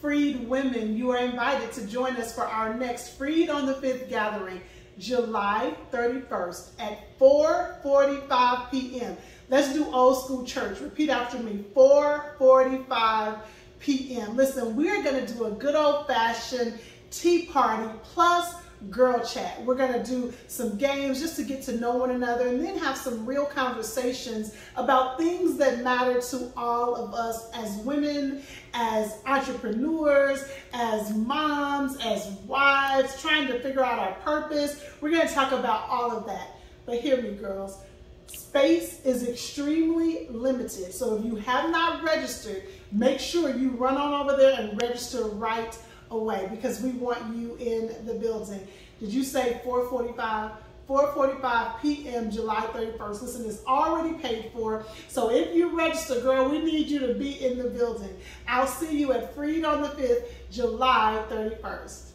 freed women, you are invited to join us for our next Freed on the 5th gathering, July 31st at 4.45 p.m. Let's do old school church. Repeat after me, 4.45 p.m. Listen, we're going to do a good old fashioned tea party plus girl chat. We're going to do some games just to get to know one another and then have some real conversations about things that matter to all of us as women, as entrepreneurs, as moms, as wives, trying to figure out our purpose. We're going to talk about all of that. But hear me, girls. Space is extremely limited. So if you have not registered, make sure you run on over there and register right away because we want you in the building. Did you say 445? 4.45 p.m. July 31st. Listen, it's already paid for. So if you register, girl, we need you to be in the building. I'll see you at Freed on the 5th, July 31st.